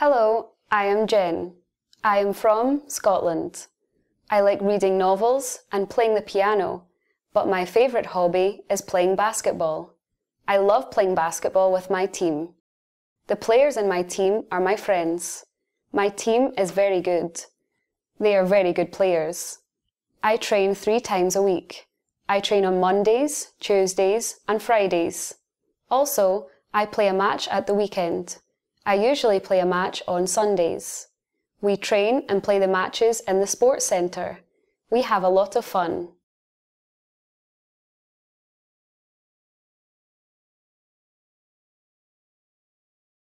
Hello, I am Jen. I am from Scotland. I like reading novels and playing the piano, but my favourite hobby is playing basketball. I love playing basketball with my team. The players in my team are my friends. My team is very good. They are very good players. I train three times a week. I train on Mondays, Tuesdays, and Fridays. Also, I play a match at the weekend. I usually play a match on Sundays. We train and play the matches in the sports centre. We have a lot of fun.